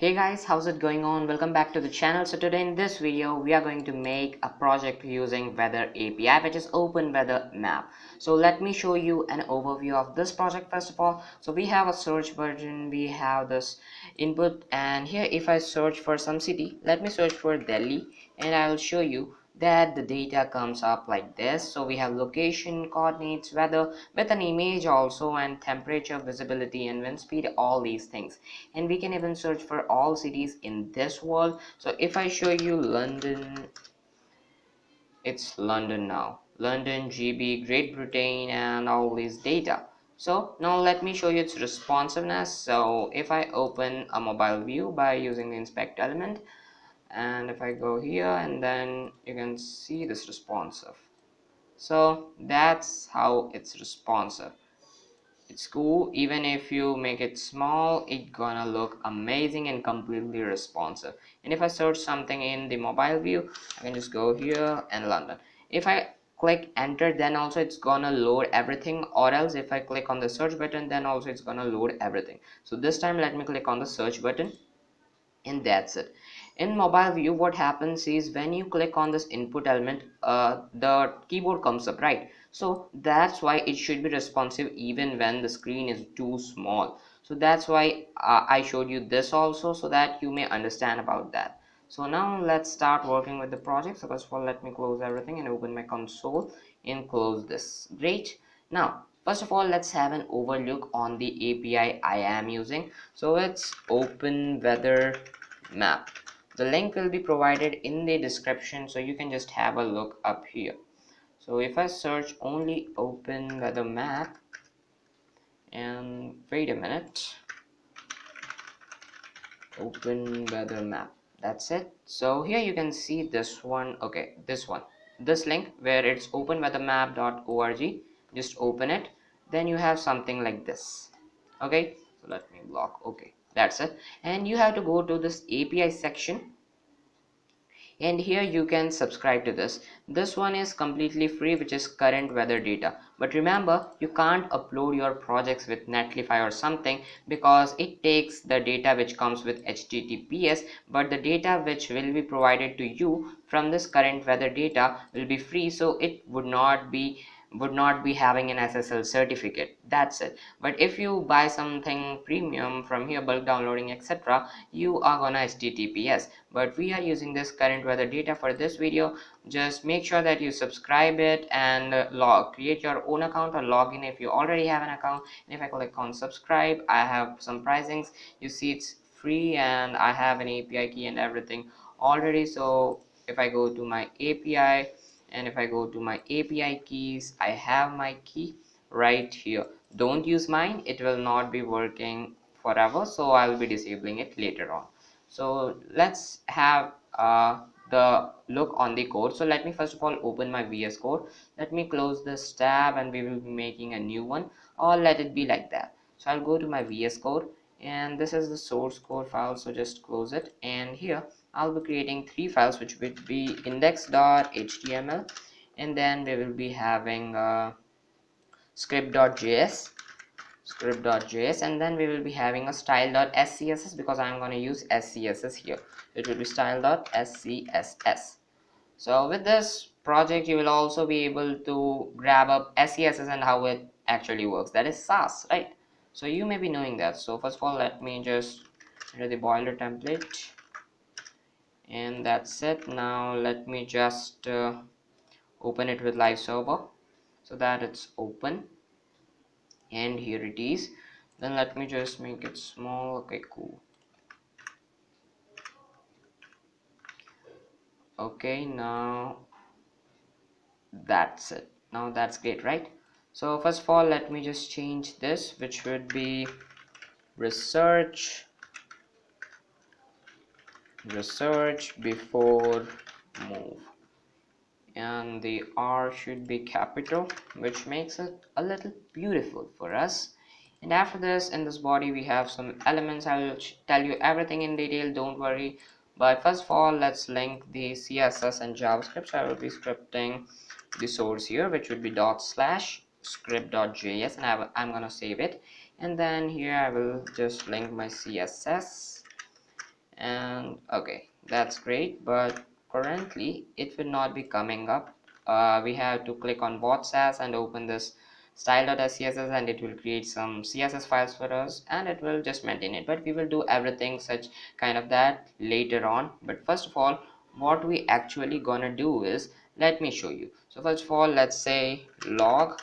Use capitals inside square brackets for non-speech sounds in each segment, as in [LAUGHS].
hey guys how's it going on? Welcome back to the channel. So today in this video we are going to make a project using weather api which is open weather map. So let me show you an overview of this project first of all. So we have a search button we have this input and here if i search for some city let me search for delhi and i will show you that the data comes up like this. So we have location coordinates weather with an image also and temperature visibility and wind speed all these things. And we can even search for all cities in this world. So if i show you london it's london now. London gb great britain and all these data. So now let me show you its responsiveness. So if i open a mobile view by using the inspect element and if I go here and then you can see this responsive. So that's how it's responsive. It's cool. Even if you make it small it gonna look amazing and completely responsive. And if I search something in the mobile view I can just go here and London. If I click enter then also it's gonna load everything or else if I click on the search button then also it's gonna load everything. So this time let me click on the search button and that's it in mobile view what happens is when you click on this input element uh, the keyboard comes up right? So that's why it should be responsive even when the screen is too small. So that's why uh, I showed you this also so that you may understand about that. So now let's start working with the project. So first of all let me close everything and open my console and close this. Great. Now first of all let's have an overlook on the API I am using. So it's open weather map the link will be provided in the description so you can just have a look up here. So if I search only open weather map and wait a minute. Open weather map that's it. So here you can see this one okay this one. This link where it's openweathermap.org just open it. Then you have something like this okay? So let me block okay that's it. And you have to go to this API section. And here you can subscribe to this. This one is completely free which is current weather data. But remember you can't upload your projects with netlify or something because it takes the data which comes with https but the data which will be provided to you from this current weather data will be free so it would not be would not be having an SSL certificate. That's it. But if you buy something premium from here bulk downloading etc you are gonna HTTPS but we are using this current weather data for this video. Just make sure that you subscribe it and uh, log create your own account or log in if you already have an account. And if I click on subscribe I have some pricings. You see it's free and I have an API key and everything already. So if I go to my API and if I go to my API keys I have my key right here. Don't use mine. It will not be working forever so I'll be disabling it later on. So let's have uh, the look on the code. So let me first of all open my VS code. Let me close this tab and we will be making a new one or let it be like that. So I'll go to my VS code and this is the source code file. So just close it and here I'll be creating three files which will be index.html and then we will be having uh, script.js script.js and then we will be having a style.scss because I'm going to use scss here. It will be style.scss so with this project you will also be able to grab up scss and how it actually works. That is Sass right? So you may be knowing that. So first of all let me just enter the boiler template and that's it. Now let me just uh, open it with live server so that it's open. And here it is. Then let me just make it small. Okay cool. Okay now that's it. Now that's great right? So first of all let me just change this which would be research research before move. And the R should be capital which makes it a little beautiful for us. And after this in this body we have some elements. I'll tell you everything in detail don't worry. But first of all let's link the CSS and JavaScript. So I will be scripting the source here which would be dot slash script.js and I I'm gonna save it. And then here I will just link my CSS and okay that's great. But currently it will not be coming up. Uh, we have to click on Watch Sass and open this style.scss and it will create some css files for us and it will just maintain it. But we will do everything such kind of that later on. But first of all what we actually gonna do is let me show you. So first of all let's say log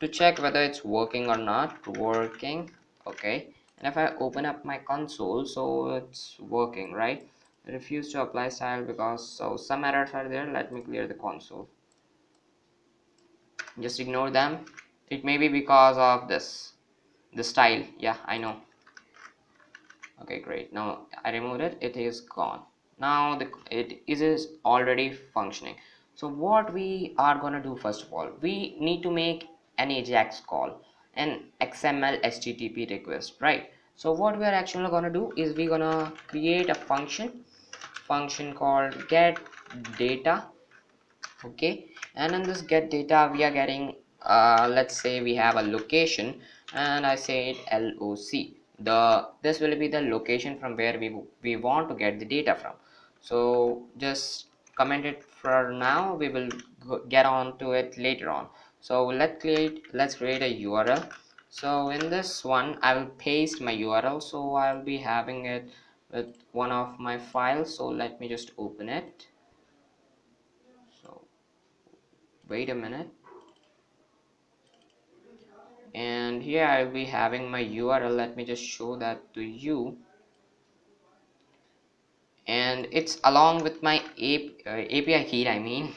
to check whether it's working or not. Working okay and if I open up my console so it's working right? Refuse to apply style because so some errors are there. Let me clear the console. Just ignore them. It may be because of this the style. Yeah I know. Okay great. Now I removed it. It is gone. Now the it is already functioning. So what we are gonna do first of all we need to make an ajax call an xml http request right? So what we are actually gonna do is we're gonna create a function function called get data okay? And in this get data we are getting uh, let's say we have a location and I say it LOC the this will be the location from where we we want to get the data from. So just comment it for now. We will get on to it later on so let's create let's create a url. So in this one i will paste my url. So i'll be having it with one of my files. So let me just open it. So wait a minute. And here I'll be having my URL. Let me just show that to you. And it's along with my API uh, key I mean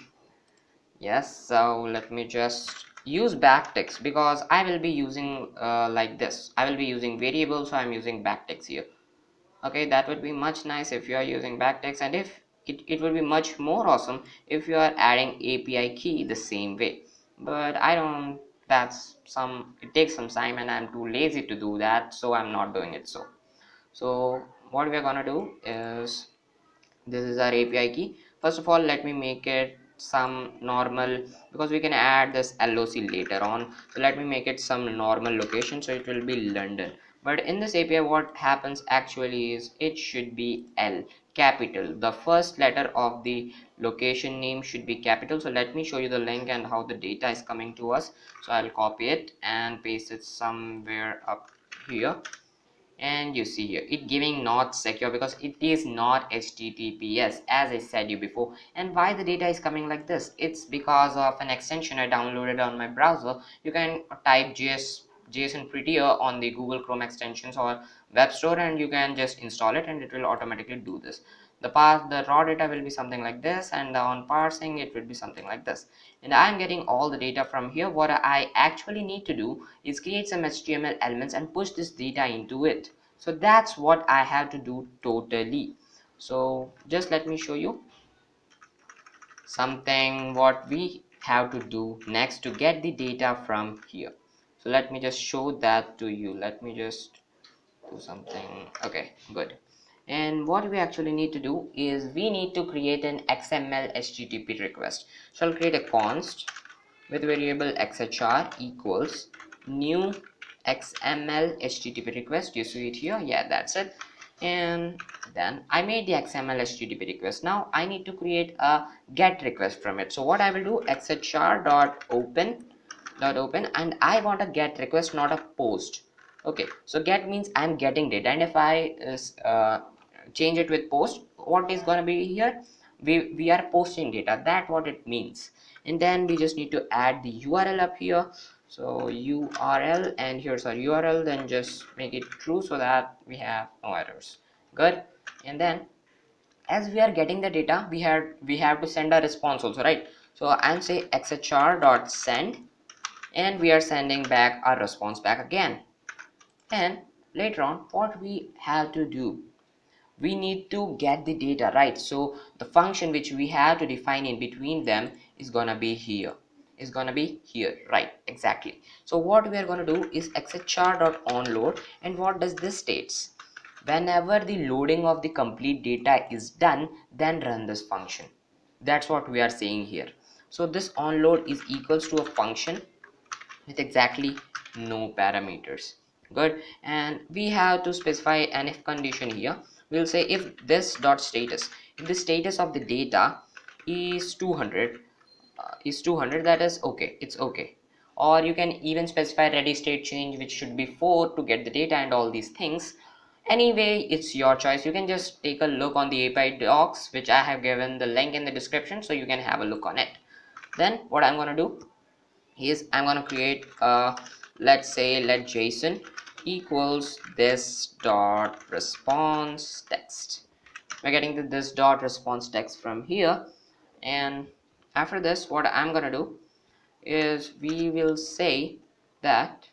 yes so let me just use backticks because I will be using uh, like this. I will be using variables so I'm using backticks here. Okay that would be much nice if you are using backticks and if it, it would be much more awesome if you are adding API key the same way. But I don't that's some it takes some time and I'm too lazy to do that so I'm not doing it so. So what we're gonna do is this is our API key. First of all let me make it some normal because we can add this LOC later on. So let me make it some normal location so it will be London. But in this API what happens actually is it should be L capital. The first letter of the location name should be capital. So let me show you the link and how the data is coming to us. So I'll copy it and paste it somewhere up here and you see here it giving not secure because it is not https as i said you before. And why the data is coming like this? It's because of an extension i downloaded on my browser. You can type js json prettier on the google chrome extensions or web store and you can just install it and it will automatically do this the path the raw data will be something like this and on parsing it will be something like this. And i'm getting all the data from here. What i actually need to do is create some html elements and push this data into it. So that's what i have to do totally. So just let me show you something what we have to do next to get the data from here. So let me just show that to you. Let me just do something. Okay good and what we actually need to do is we need to create an xml http request. So i'll create a const with variable xhr equals new xml http request. You see it here? Yeah that's it. And then i made the xml http request. Now i need to create a get request from it. So what i will do xhr dot open dot open and i want a get request not a post. Okay so get means i'm getting data. And if i uh, change it with post. What is going to be here? We we are posting data. That what it means. And then we just need to add the url up here. So url and here's our url then just make it true so that we have no errors. Good? And then as we are getting the data we have we have to send a response also right? So i'm say xhr dot send and we are sending back our response back again. And later on what we have to do we need to get the data right? So the function which we have to define in between them is gonna be here. Is gonna be here right exactly. So what we are gonna do is xhr.onload and what does this states? Whenever the loading of the complete data is done then run this function. That's what we are saying here. So this onload is equals to a function with exactly no parameters. Good. And we have to specify an if condition here we'll say if this dot status if the status of the data is 200 uh, is 200 that is okay it's okay. Or you can even specify ready state change which should be 4 to get the data and all these things. Anyway it's your choice. You can just take a look on the api docs which i have given the link in the description so you can have a look on it. Then what i'm gonna do is i'm gonna create a let's say let json equals this dot response text. We're getting this dot response text from here. And after this what i'm gonna do is we will say that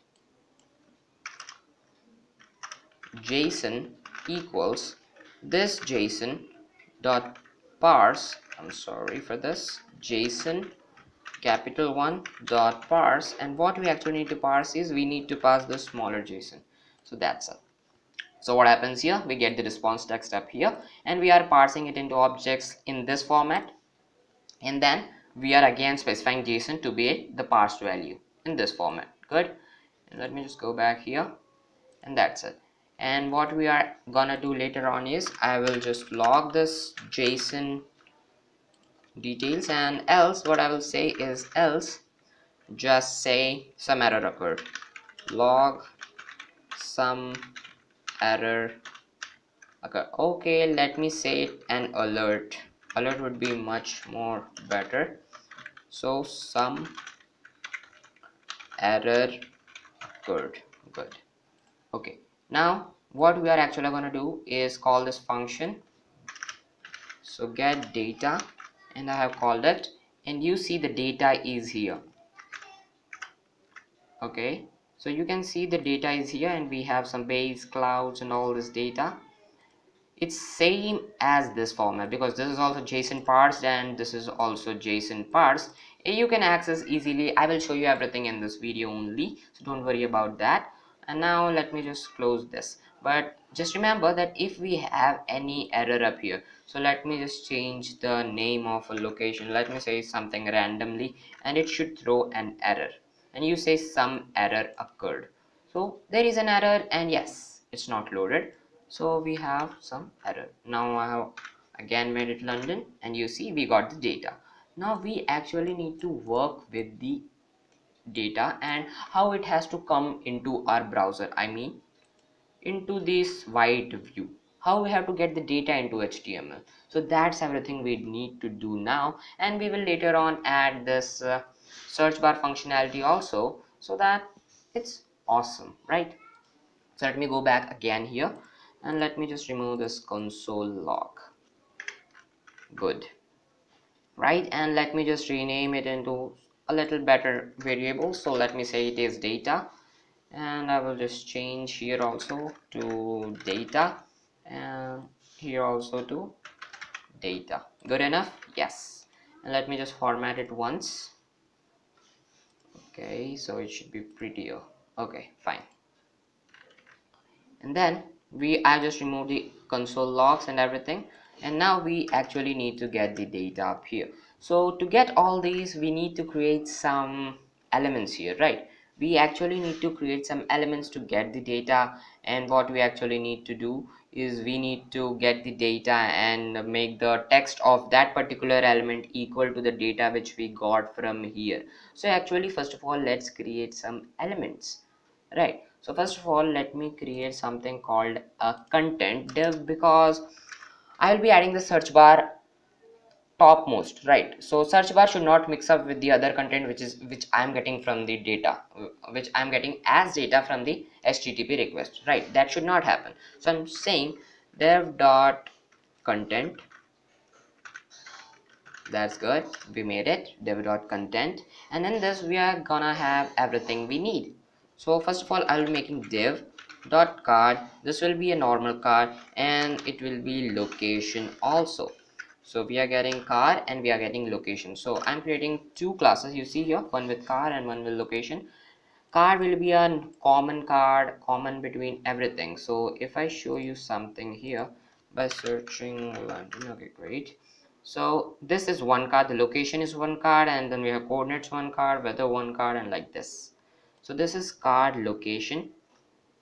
json equals this json dot parse i'm sorry for this json capital one dot parse and what we actually need to parse is we need to pass the smaller json. So that's it so what happens here? We get the response text up here and we are parsing it into objects in this format and then we are again specifying json to be the parsed value in this format. Good. And let me just go back here and that's it. And what we are gonna do later on is i will just log this json details. And else what i will say is else just say some error occurred. Log some error okay okay let me say an alert. Alert would be much more better. So some error occurred. Good. Okay. Now what we are actually going to do is call this function. So get data and I have called it and you see the data is here. Okay so you can see the data is here and we have some base clouds and all this data. It's same as this format because this is also json parsed and this is also json parsed you can access easily. I will show you everything in this video only so don't worry about that. And now let me just close this. But just remember that if we have any error up here so let me just change the name of a location. Let me say something randomly and it should throw an error. And you say some error occurred. So there is an error and yes it's not loaded. So we have some error. Now I have again made it London and you see we got the data. Now we actually need to work with the data and how it has to come into our browser. I mean into this wide view. How we have to get the data into HTML so that's everything we need to do now. And we will later on add this uh, search bar functionality also so that it's awesome right? So let me go back again here and let me just remove this console log good. Right and let me just rename it into a little better variable. So let me say it is data and I will just change here also to data. And here also to data. Good enough? Yes. And let me just format it once. Okay so it should be prettier. Okay fine. And then we I just removed the console logs and everything. And now we actually need to get the data up here. So to get all these we need to create some elements here right we actually need to create some elements to get the data and what we actually need to do is we need to get the data and make the text of that particular element equal to the data which we got from here. So actually first of all let's create some elements right? So first of all let me create something called a content div because I will be adding the search bar topmost right. So search bar should not mix up with the other content which is which I'm getting from the data which I'm getting as data from the HTTP request right. That should not happen. So I'm saying dev dot content that's good. We made it. Dev dot content. And in this we are gonna have everything we need. So first of all i'll be making div dot card. This will be a normal card and it will be location also so we are getting car and we are getting location. So i'm creating two classes. You see here one with car and one with location. Car will be a common card common between everything. So if i show you something here by searching london okay great. So this is one card the location is one card and then we have coordinates one card weather one card and like this. So this is card location.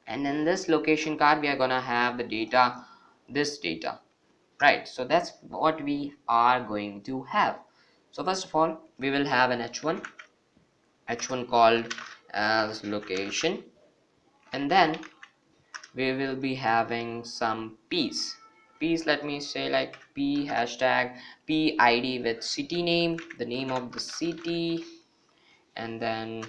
And in this location card we are gonna have the data this data right so that's what we are going to have. So first of all we will have an h1 h1 called as location. And then we will be having some p's. P's let me say like p hashtag p id with city name the name of the city. And then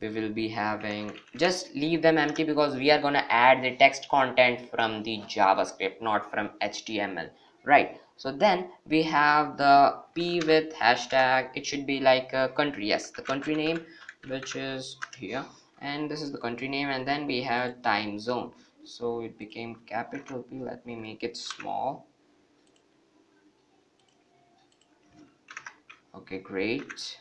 we will be having just leave them empty because we are going to add the text content from the javascript not from html right. So then we have the p with hashtag. It should be like a country. Yes the country name which is here. And this is the country name. And then we have time zone. So it became capital P. Let me make it small. Okay great.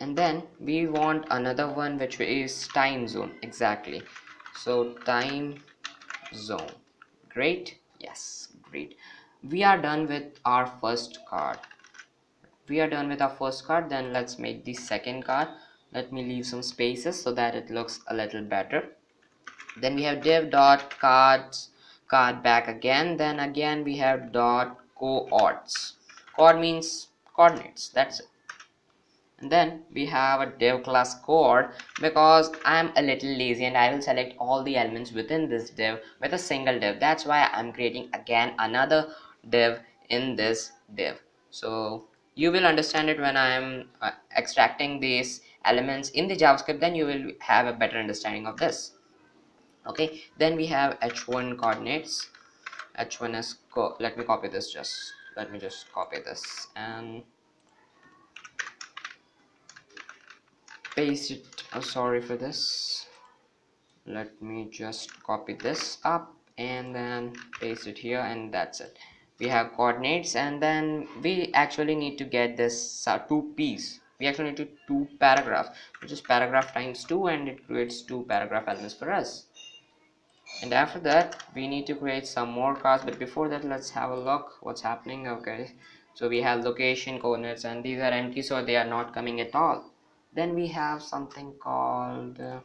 And then we want another one which is time zone. Exactly. So time zone. Great. Yes great. We are done with our first card. We are done with our first card then let's make the second card. Let me leave some spaces so that it looks a little better. Then we have div dot cards card back again. Then again we have dot coords. Coord means coordinates. That's it and then we have a div class coord because i'm a little lazy and i will select all the elements within this div with a single div that's why i'm creating again another div in this div so you will understand it when i'm uh, extracting these elements in the javascript then you will have a better understanding of this. Okay then we have h1 coordinates. H1 is let me copy this just let me just copy this and paste it. Oh, sorry for this. Let me just copy this up and then paste it here and that's it. We have coordinates and then we actually need to get this uh, two p's. We actually need to two paragraph which is paragraph times two and it creates two paragraph elements for us. And after that we need to create some more cards but before that let's have a look what's happening okay? So we have location coordinates and these are empty so they are not coming at all then we have something called uh,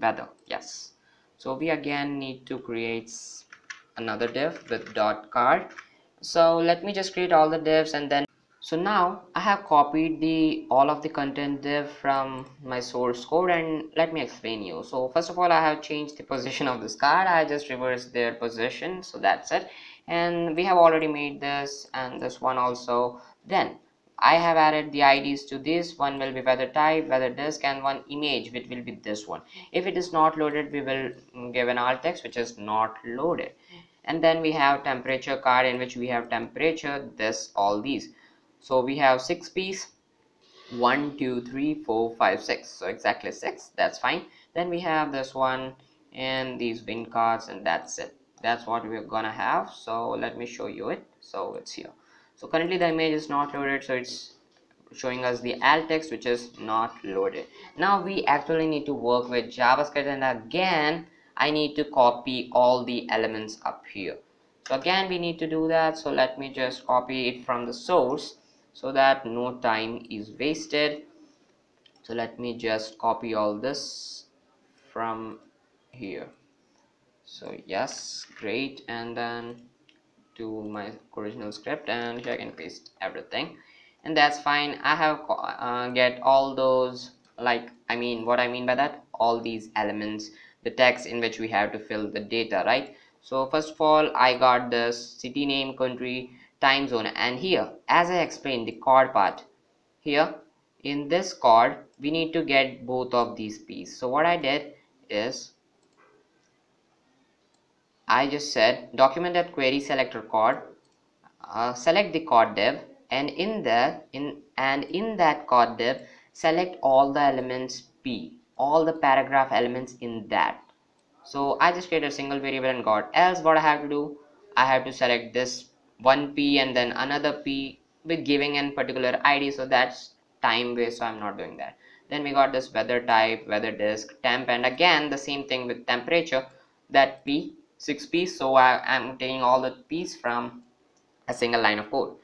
weather yes. So we again need to create another div with dot card. So let me just create all the divs and then so now I have copied the all of the content div from my source code and let me explain you. So first of all I have changed the position of this card. I just reversed their position so that's it. And we have already made this and this one also. Then I have added the IDs to this. One will be weather type weather disk and one image which will be this one. If it is not loaded we will mm, give an alt text which is not loaded. And then we have temperature card in which we have temperature this all these. So we have six p's one two three four five six. So exactly six. That's fine. Then we have this one and these win cards and that's it. That's what we're gonna have. So let me show you it. So it's here so currently the image is not loaded so it's showing us the alt text which is not loaded. Now we actually need to work with javascript and again i need to copy all the elements up here. So again we need to do that so let me just copy it from the source so that no time is wasted. So let me just copy all this from here. So yes great and then to my original script and here I can paste everything. And that's fine. I have uh, get all those like I mean what I mean by that? All these elements the text in which we have to fill the data right? So first of all I got the city name country time zone and here as I explained the coord part. Here in this coord we need to get both of these p's so what I did is I just said document at query selector coord uh, select the coord div and in there in and in that coord div select all the elements p all the paragraph elements in that. So I just created a single variable and got else what I have to do? I have to select this one p and then another p with giving an particular id so that's time waste so i'm not doing that. Then we got this weather type weather disk temp and again the same thing with temperature that p 6p so I, am taking all the p's from a single line of code.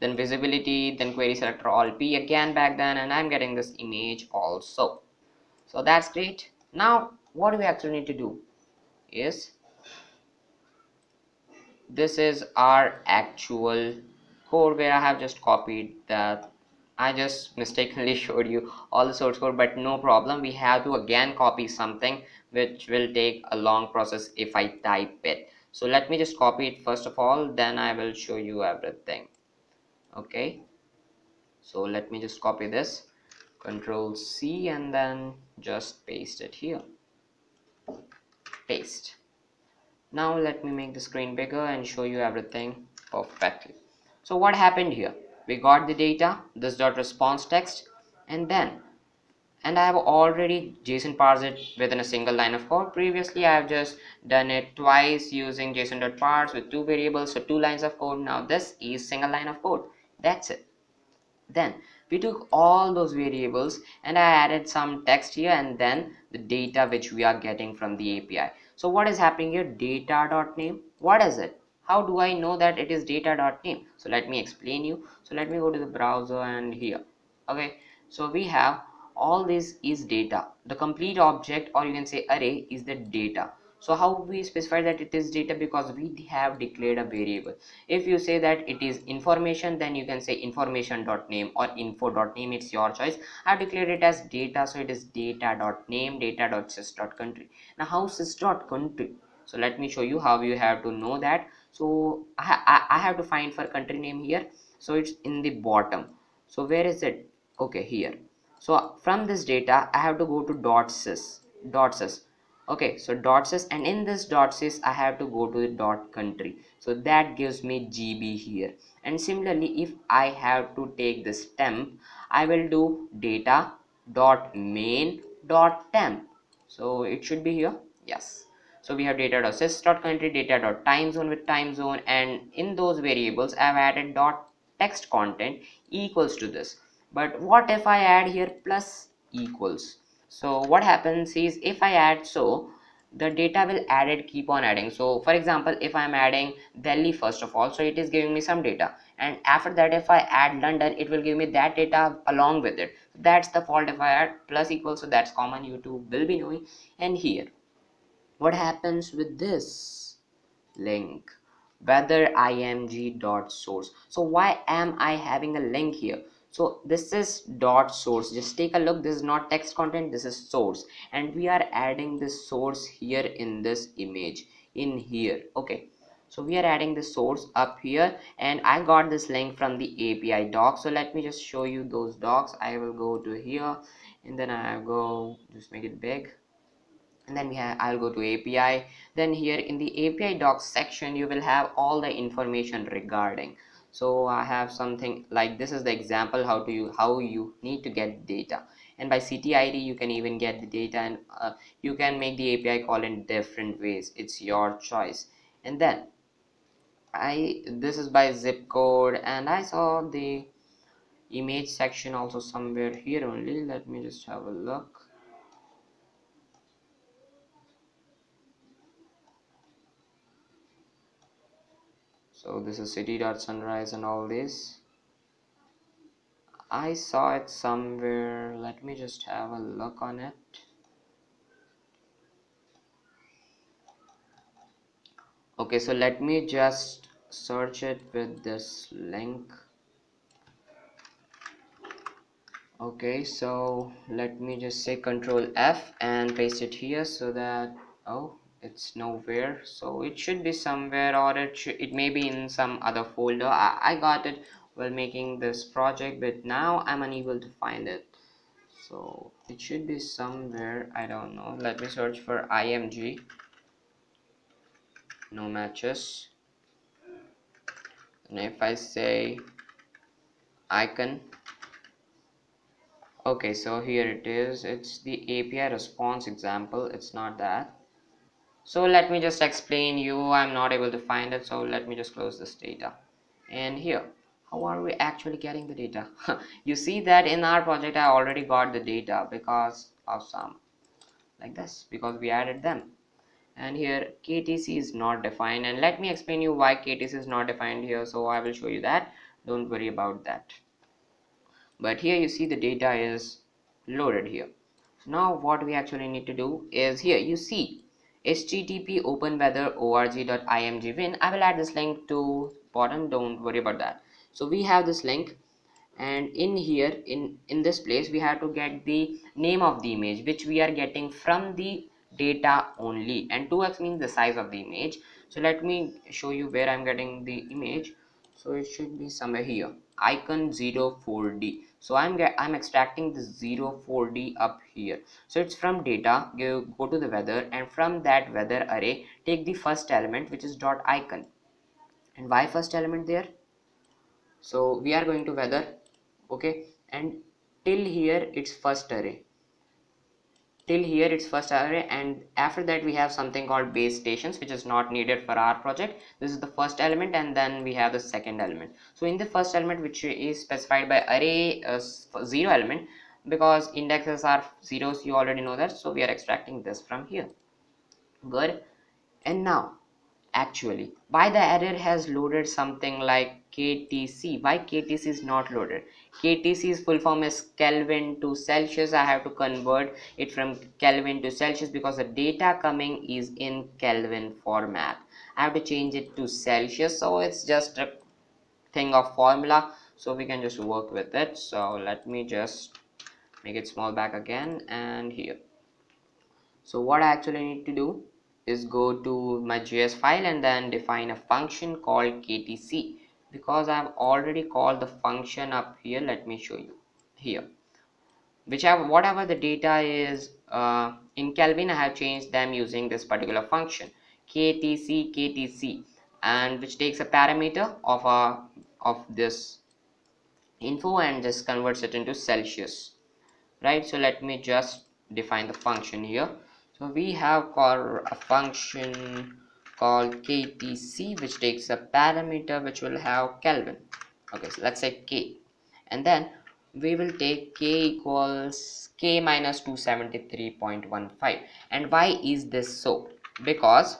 Then visibility then query selector all p again back then and i'm getting this image also. So that's great. Now what do we actually need to do is this is our actual code where I have just copied that. I just [LAUGHS] mistakenly showed you all the source code but no problem. We have to again copy something which will take a long process if I type it. So let me just copy it first of all then I will show you everything. Okay? So let me just copy this. Control C and then just paste it here. Paste. Now let me make the screen bigger and show you everything perfectly. So what happened here? We got the data this dot response text and then and I have already JSON parsed it within a single line of code. Previously I have just done it twice using JSON.parse with two variables so two lines of code. Now this is single line of code. That's it. Then we took all those variables and I added some text here and then the data which we are getting from the API so what is happening here? Data.name what is it? How do I know that it is data.name so let me explain you. So let me go to the browser and here. Okay. So we have all this is data. The complete object or you can say array is the data. So how we specify that it is data? Because we have declared a variable. If you say that it is information then you can say information dot name or info dot name it's your choice. I've declared it as data so it is data dot name data dot sys dot country now how sys dot country so let me show you how you have to know that. So I, I, I have to find for country name here. So it's in the bottom. So where is it? Okay here so from this data I have to go to dot sys dot sys okay so dot sys and in this dot sys I have to go to the dot country. So that gives me GB here. And similarly if I have to take this temp I will do data dot main dot temp. So it should be here? Yes. So we have data dot sys dot country data dot time zone with time zone and in those variables i've added dot text content equals to this but what if i add here plus equals? So what happens is if i add so the data will add it keep on adding. So for example if i'm adding delhi first of all so it is giving me some data. And after that if i add london it will give me that data along with it. That's the fault if i add plus equals so that's common. You two will be knowing. And here what happens with this link? Whether img dot source. So why am i having a link here so this is dot source. Just take a look. This is not text content. This is source. And we are adding this source here in this image in here. Okay. So we are adding the source up here. And i got this link from the api doc. So let me just show you those docs. I will go to here. And then i go just make it big. And then we have I'll go to API then here in the API docs section you will have all the information regarding so I have something like this is the example how to you how you need to get data. And by CTID you can even get the data and uh, you can make the API call in different ways. It's your choice. And then I this is by zip code and I saw the image section also somewhere here only. Let me just have a look so this is city dot sunrise and all this. I saw it somewhere. Let me just have a look on it. Okay so let me just search it with this link. Okay so let me just say control F and paste it here so that oh it's nowhere so it should be somewhere or it it may be in some other folder. I, I got it while making this project but now I'm unable to find it. So it should be somewhere I don't know. Let me search for img no matches. And if I say icon okay so here it is. It's the API response example. It's not that so let me just explain you. I'm not able to find it so let me just close this data. And here how are we actually getting the data? [LAUGHS] You see that in our project i already got the data because of some like this because we added them. And here ktc is not defined. And let me explain you why ktc is not defined here so i will show you that. Don't worry about that. But here you see the data is loaded here. Now what we actually need to do is here you see http openweather.org.imgwin i will add this link to bottom. Don't worry about that. So we have this link. And in here in in this place we have to get the name of the image which we are getting from the data only. And 2x means the size of the image. So let me show you where i'm getting the image. So it should be somewhere here icon 04d so i'm i'm extracting the 04d up here. So it's from data. Go, go to the weather and from that weather array take the first element which is dot icon. And why first element there? So we are going to weather okay? And till here it's first array till here it's first array and after that we have something called base stations which is not needed for our project. This is the first element and then we have the second element. So in the first element which is specified by array uh, zero element because indexes are zeros you already know that so we are extracting this from here. Good. And now actually why the error has loaded something like ktc why ktc is not loaded? Ktc's full form is kelvin to celsius. I have to convert it from kelvin to celsius because the data coming is in kelvin format. I have to change it to celsius. So it's just a thing of formula. So we can just work with it. So let me just make it small back again and here. So what i actually need to do is go to my JS file and then define a function called KTC because I've already called the function up here let me show you here. Whichever whatever the data is uh, in Kelvin I have changed them using this particular function KTC KTC and which takes a parameter of a of this info and just converts it into Celsius right? So let me just define the function here. So we have called a function called ktc which takes a parameter which will have kelvin. Okay so let's say k. And then we will take k equals k minus 273.15 and why is this so? Because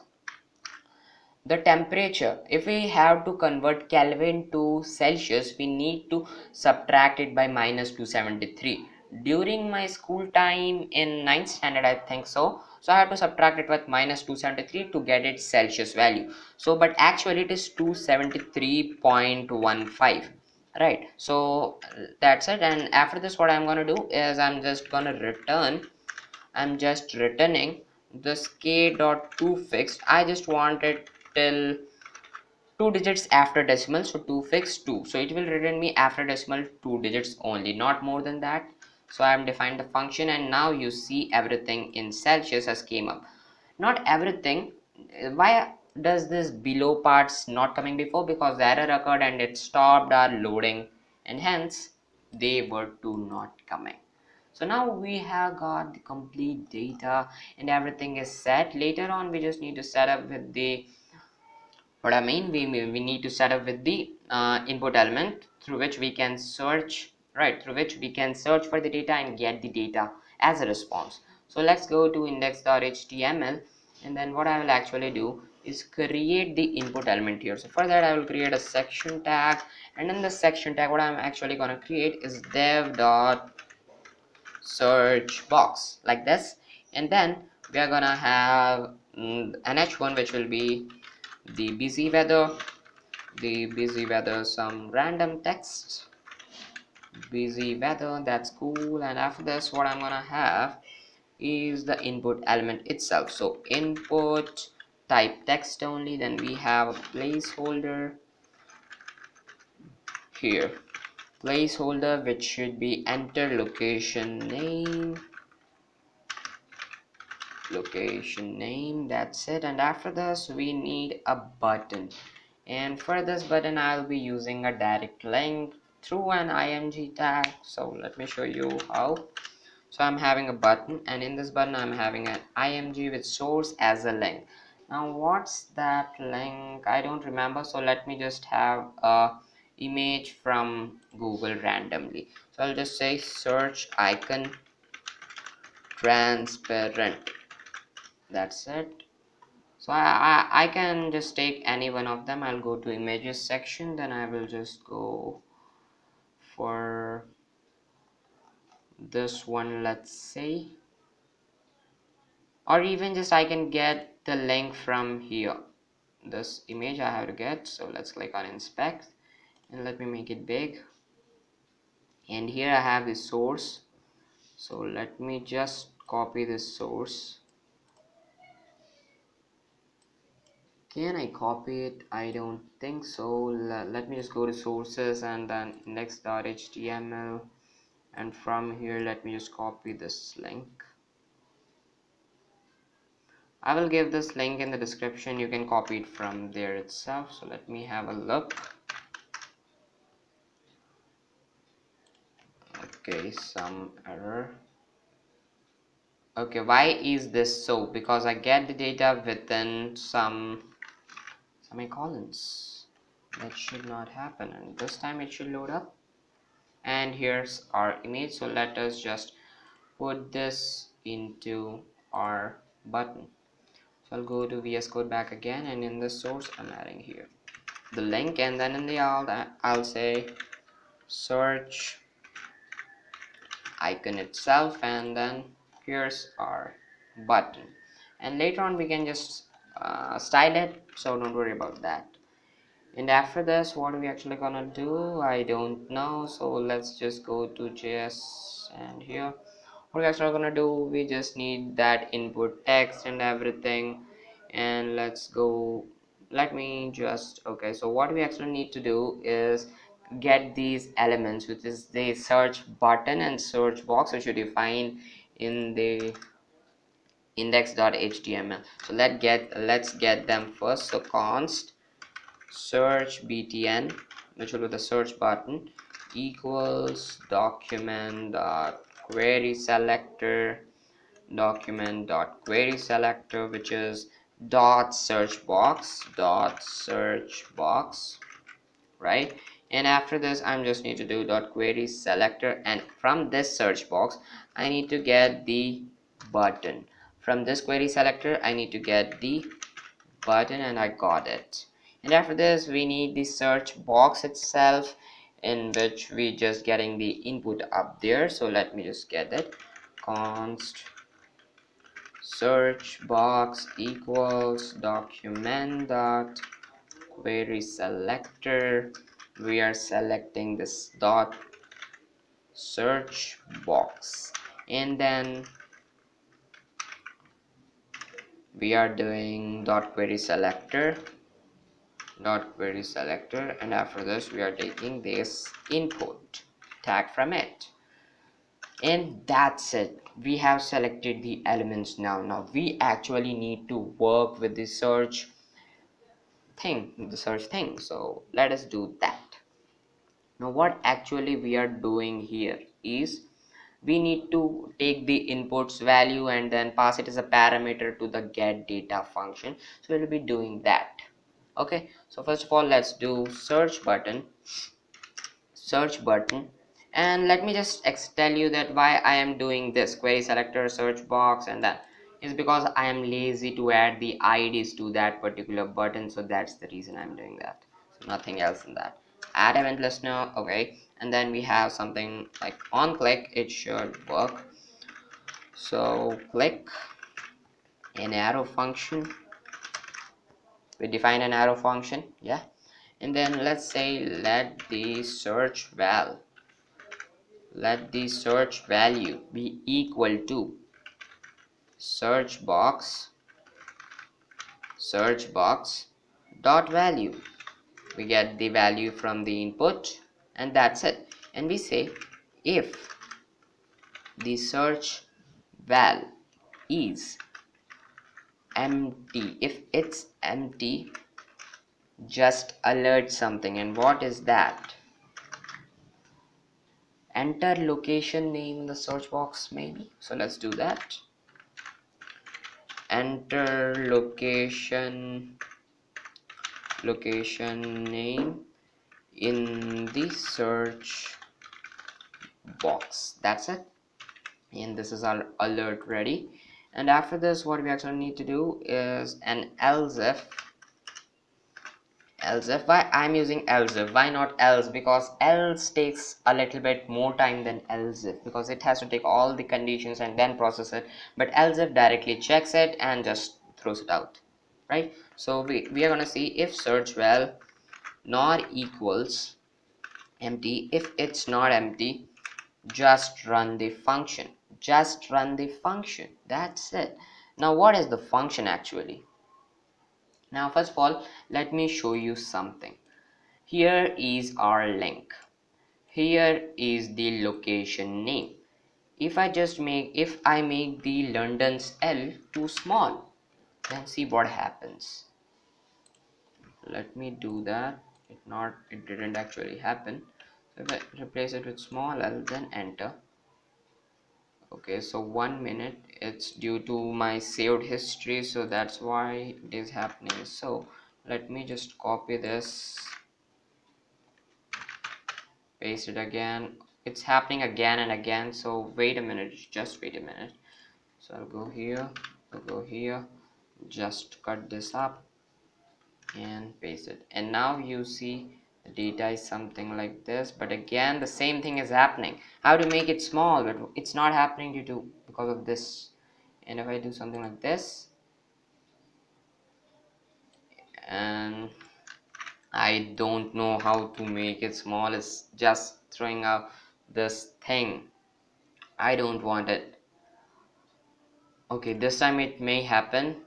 the temperature if we have to convert kelvin to celsius we need to subtract it by minus 273 during my school time in 9th standard i think so so i have to subtract it with minus 273 to get its celsius value. So but actually it is 273.15 right? So that's it. And after this what i'm gonna do is i'm just gonna return i'm just returning this k dot toFixed. I just want it till two digits after decimal so toFixed 2 so it will return me after decimal two digits only not more than that so I am defined the function and now you see everything in Celsius has came up. Not everything why does this below parts not coming before? Because the error occurred and it stopped our loading and hence they were to not coming. So now we have got the complete data and everything is set. Later on we just need to set up with the what I mean we, we need to set up with the uh, input element through which we can search right through which we can search for the data and get the data as a response. So let's go to index.html and then what I will actually do is create the input element here. So for that I will create a section tag and in the section tag what I'm actually going to create is dev dot search box like this. And then we are gonna have mm, an h1 which will be the busy weather the busy weather some random text busy weather that's cool and after this what i'm gonna have is the input element itself. So input type text only then we have a placeholder here. Placeholder which should be enter location name. Location name that's it. And after this we need a button. And for this button i'll be using a direct link through an img tag. So let me show you how. So i'm having a button and in this button i'm having an img with source as a link. Now what's that link? I don't remember. So let me just have a image from google randomly. So i'll just say search icon transparent. That's it. So I, I, I can just take any one of them. I'll go to images section. Then I will just go for this one let's say or even just I can get the link from here. This image I have to get so let's click on inspect and let me make it big. And here I have the source. So let me just copy this source can I copy it? I don't think so. Let me just go to sources and then index.html and from here let me just copy this link. I will give this link in the description. You can copy it from there itself. So let me have a look. Okay some error. Okay why is this so? Because I get the data within some semicolons that should not happen. And this time it should load up. And here's our image. So let us just put this into our button. So I'll go to VS Code back again. And in the source I'm adding here the link. And then in the alt I'll say search icon itself. And then here's our button. And later on we can just uh, style it so don't worry about that. And after this what are we actually gonna do? I don't know so let's just go to JS and here. What we actually gonna do? We just need that input text and everything and let's go let me just okay so what we actually need to do is get these elements which is the search button and search box which you define in the index.html so let get let's get them first. So const search btn which will be the search button equals document dot query selector document dot query selector which is dot search box dot search box right? And after this I'm just need to do dot query selector and from this search box I need to get the button from this query selector I need to get the button and I got it. And after this we need the search box itself in which we just getting the input up there. So let me just get it. Const search box equals document dot query selector. We are selecting this dot search box. And then we are doing dot query selector dot query selector and after this we are taking this input tag from it. And that's it. We have selected the elements now. Now we actually need to work with the search thing the search thing. So let us do that. Now what actually we are doing here is we need to take the inputs value and then pass it as a parameter to the get data function. So we'll be doing that. Okay. So first of all let's do search button. Search button. And let me just tell you that why I am doing this query selector search box and that is because I am lazy to add the IDs to that particular button. So that's the reason I'm doing that. So nothing else in that. Add event listener. Okay and then we have something like on click it should work. So click an arrow function. We define an arrow function yeah. And then let's say let the search val let the search value be equal to search box search box dot value. We get the value from the input and that's it. And we say if the search val is empty if it's empty just alert something. And what is that? Enter location name in the search box maybe? So let's do that. Enter location location name in the search box. That's it. And this is our alert ready. And after this what we actually need to do is an else if else if why i'm using else if why not else? Because else takes a little bit more time than else if because it has to take all the conditions and then process it. But else if directly checks it and just throws it out right? So we, we are going to see if search val not equals empty. If it's not empty just run the function. Just run the function. That's it. Now what is the function actually? Now first of all let me show you something. Here is our link. Here is the location name. If I just make if I make the London's L too small then see what happens. Let me do that it not it didn't actually happen. So if I replace it with small l then enter. Okay so one minute it's due to my saved history so that's why it is happening. So let me just copy this paste it again. It's happening again and again so wait a minute just wait a minute. So I'll go here I'll go here just cut this up and paste it. And now you see the data is something like this but again the same thing is happening. How to make it small but it's not happening due to because of this. And if I do something like this and I don't know how to make it small it's just throwing out this thing. I don't want it. Okay this time it may happen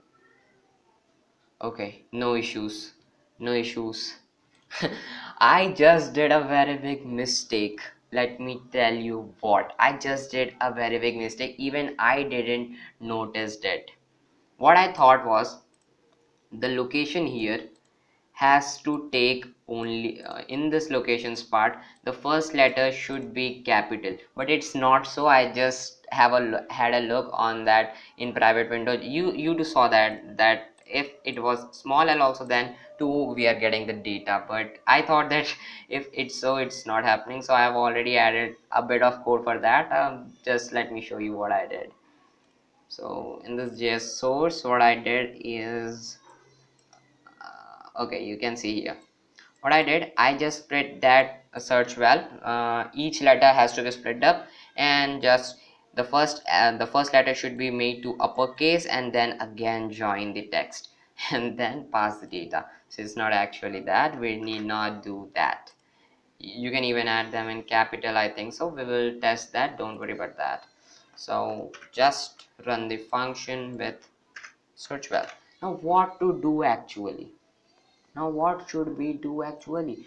okay no issues no issues [LAUGHS] I just did a very big mistake. Let me tell you what. I just did a very big mistake. Even I didn't notice it. What I thought was the location here has to take only uh, in this locations part the first letter should be capital but it's not so i just have a had a look on that in private window you you saw that that if it was small l also then 2 we are getting the data. But i thought that [LAUGHS] if it's so it's not happening. So i have already added a bit of code for that. Um, just let me show you what i did. So in this js source what i did is uh, okay you can see here. What i did i just split that search val. Uh, each letter has to be split up and just the first uh, the first letter should be made to uppercase and then again join the text [LAUGHS] and then pass the data. So it's not actually that. We need not do that. You can even add them in capital i think. So we will test that. Don't worry about that. So just run the function with search val now what to do actually? Now what should we do actually?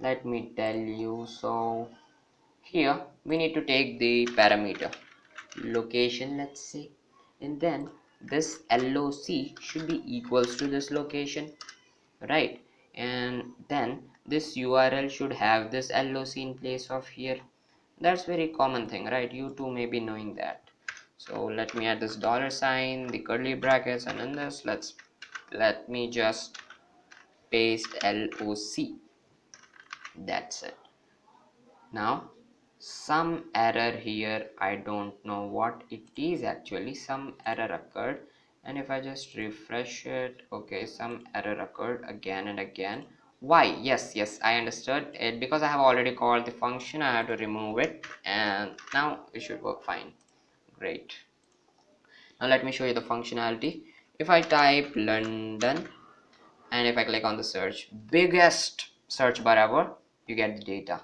Let me tell you. So here we need to take the parameter. Location let's say. And then this LOC should be equals to this location right? And then this URL should have this LOC in place of here. That's very common thing right? You too may be knowing that. So let me add this dollar sign the curly brackets and in this. Let's let me just paste LOC that's it. Now some error here I don't know what it is actually. Some error occurred and if I just refresh it okay some error occurred again and again. Why? Yes yes I understood it. Because I have already called the function I have to remove it and now it should work fine. Great. Now let me show you the functionality. If I type London and if I click on the search biggest search bar ever you get the data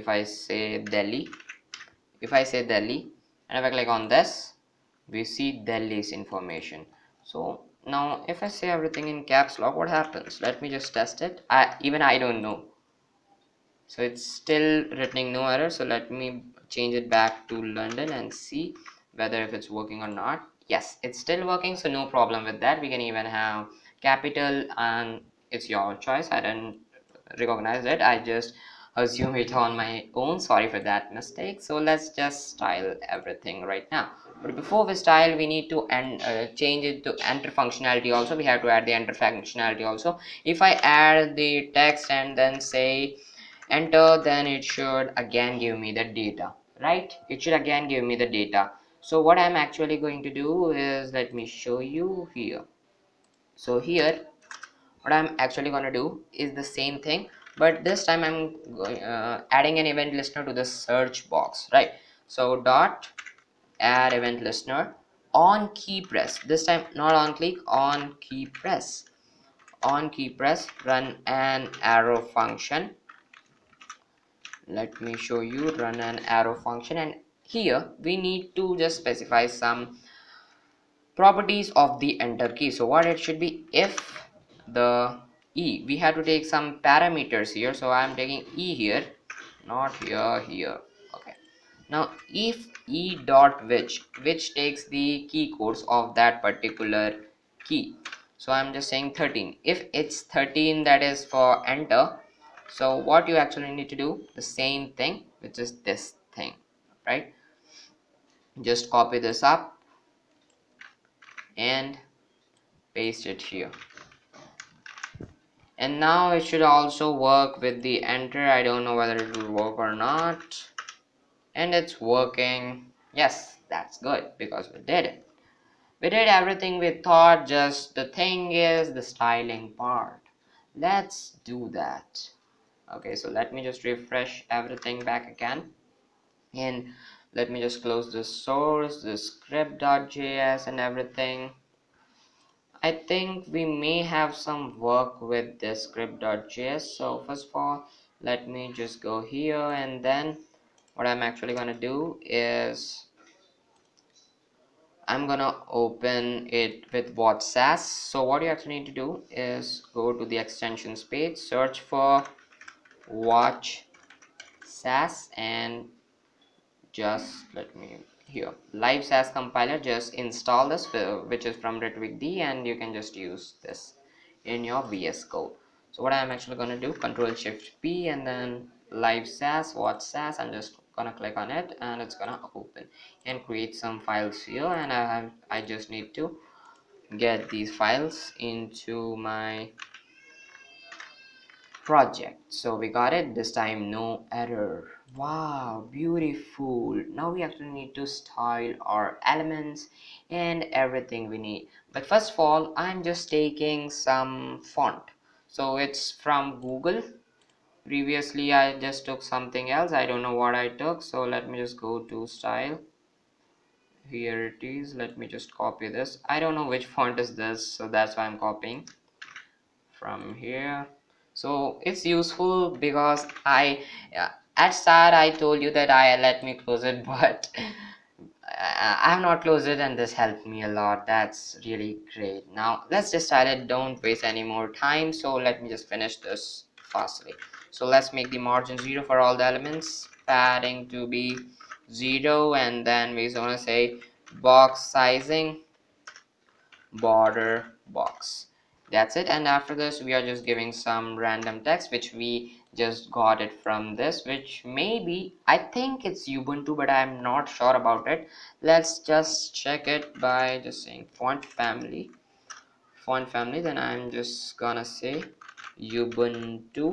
if I say Delhi if I say Delhi and if I click on this we see Delhi's information. So now if I say everything in caps lock what happens? Let me just test it. I even I don't know. So it's still returning no error. So let me change it back to London and see whether if it's working or not. Yes it's still working. So no problem with that. We can even have capital and it's your choice. I didn't recognize it. I just assume it on my own sorry for that mistake so let's just style everything right now. But before we style we need to and uh, change it to enter functionality also. We have to add the enter functionality also. If i add the text and then say enter then it should again give me the data right? It should again give me the data. So what i'm actually going to do is let me show you here. So here what i'm actually going to do is the same thing but this time i'm going, uh, adding an event listener to the search box right? So dot add event listener on key press. This time not on click on key press. On key press run an arrow function. Let me show you run an arrow function. And here we need to just specify some properties of the enter key. So what it should be if the e. We have to take some parameters here so i'm taking e here not here here. Okay. Now if e dot which which takes the key codes of that particular key. So i'm just saying 13 if it's 13 that is for enter so what you actually need to do? The same thing which is this thing right? Just copy this up and paste it here and now it should also work with the enter. I don't know whether it will work or not. And it's working. Yes that's good because we did it. We did everything we thought. Just the thing is the styling part. Let's do that. Okay so let me just refresh everything back again. And let me just close the source the script.js and everything I think we may have some work with this script.js so first of all let me just go here and then what I'm actually gonna do is I'm gonna open it with Watch Sass so what you actually need to do is go to the extensions page search for watch Sass and just let me here live Sass compiler just install this uh, which is from Ritwick Dey and you can just use this in your VS Code. So what I'm actually going to do control shift P and then live Sass watch Sass I'm just gonna click on it and it's gonna open and create some files here and I have I just need to get these files into my project. So we got it this time no error wow beautiful. Now we actually need to style our elements and everything we need. But first of all i'm just taking some font. So it's from google. Previously i just took something else. I don't know what i took so let me just go to style. Here it is. Let me just copy this. I don't know which font is this so that's why i'm copying from here. So it's useful because i at start i told you that i let me close it [LAUGHS] but uh, i have not closed it and this helped me a lot. That's really great. Now let's just start it. Don't waste any more time so let me just finish this fastly so let's make the margin zero for all the elements. Padding to be zero and then we just want to say box sizing border box. That's it. And after this we are just giving some random text which we just got it from this which maybe i think it's ubuntu but i'm not sure about it. Let's just check it by just saying font family. Font family then i'm just gonna say ubuntu.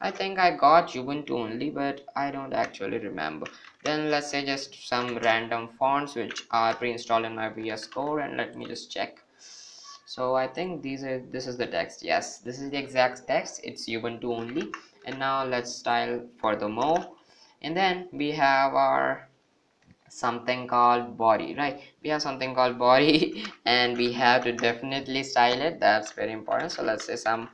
I think i got ubuntu only but i don't actually remember. Then let's say just some random fonts which are pre-installed in my vs code and let me just check. So i think these are this is the text. Yes this is the exact text. It's ubuntu only and now let's style for the furthermore and then we have our something called body right? We have something called body [LAUGHS] and we have to definitely style it. That's very important. So let's say some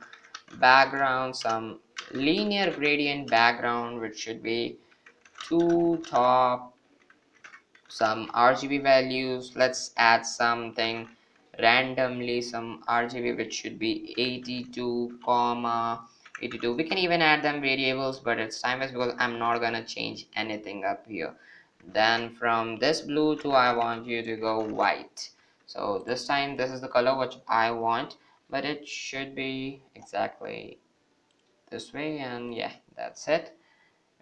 background some linear gradient background which should be to top some rgb values. Let's add something randomly some RGB which should be 82 comma 82 we can even add them variables but it's time because I'm not gonna change anything up here. Then from this blue to I want you to go white. So this time this is the color which I want but it should be exactly this way and yeah that's it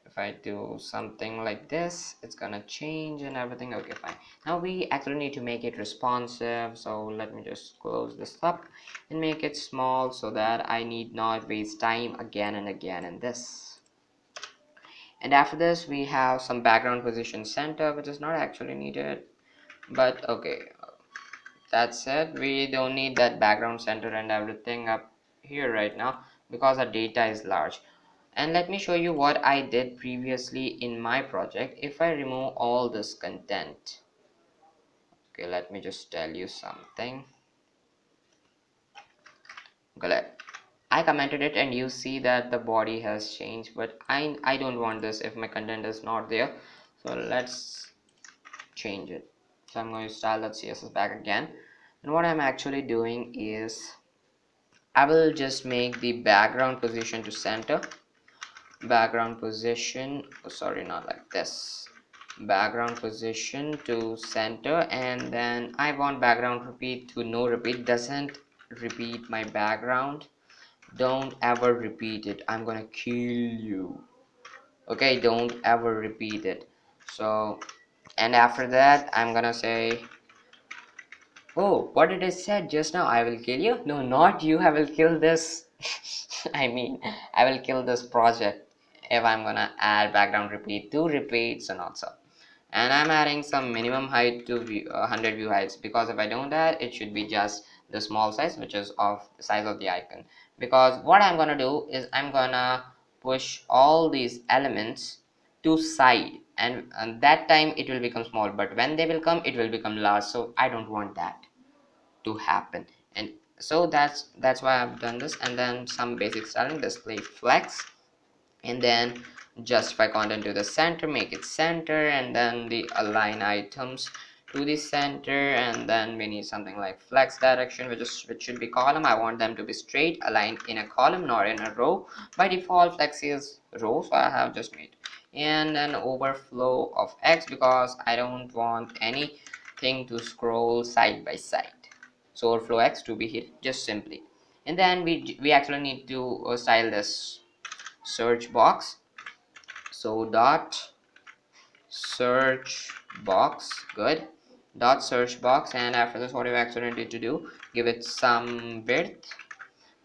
if I do something like this it's gonna change and everything. Okay fine. Now we actually need to make it responsive so let me just close this up and make it small so that I need not waste time again and again in this. And after this we have some background position center which is not actually needed. But okay that's it. We don't need that background center and everything up here right now because our data is large and let me show you what I did previously in my project if I remove all this content. Okay let me just tell you something. Good I commented it and you see that the body has changed but I I don't want this if my content is not there. So let's change it. So I'm going to style that CSS back again. And what I'm actually doing is I will just make the background position to center background position oh, sorry not like this. Background position to center and then I want background repeat to no repeat. Doesn't repeat my background. Don't ever repeat it. I'm gonna kill you. Okay don't ever repeat it. So and after that I'm gonna say oh what did I said just now? I will kill you? No not you. I will kill this. [LAUGHS] I mean I will kill this project if I'm gonna add background repeat to repeats and also. And I'm adding some minimum height to view, uh, 100 view heights because if I don't add it should be just the small size which is of the size of the icon. Because what I'm gonna do is I'm gonna push all these elements to side and, and that time it will become small but when they will come it will become large so I don't want that to happen. And so that's that's why I've done this and then some basic styling display flex and then justify content to the center make it center and then the align items to the center and then we need something like flex direction which is which should be column. I want them to be straight aligned in a column not in a row. By default flex is row so i have just made. And an overflow of x because i don't want anything to scroll side by side. So overflow x to be hidden just simply. And then we we actually need to uh, style this search box. So dot search box good. Dot search box and after this what you actually need to do? Give it some width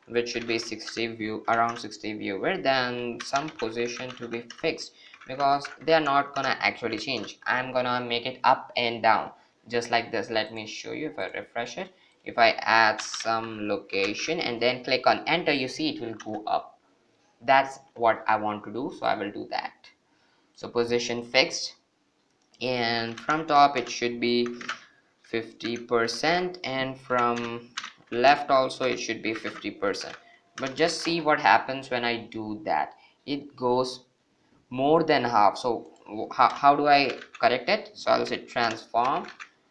which should be 60 view around 60 view width then some position to be fixed because they are not gonna actually change. I'm gonna make it up and down just like this. Let me show you if i refresh it. If i add some location and then click on enter you see it will go up that's what i want to do so i will do that. So position fixed. And from top it should be 50 percent. And from left also it should be 50 percent. But just see what happens when I do that. It goes more than half. So how, how do I correct it? So I'll say transform.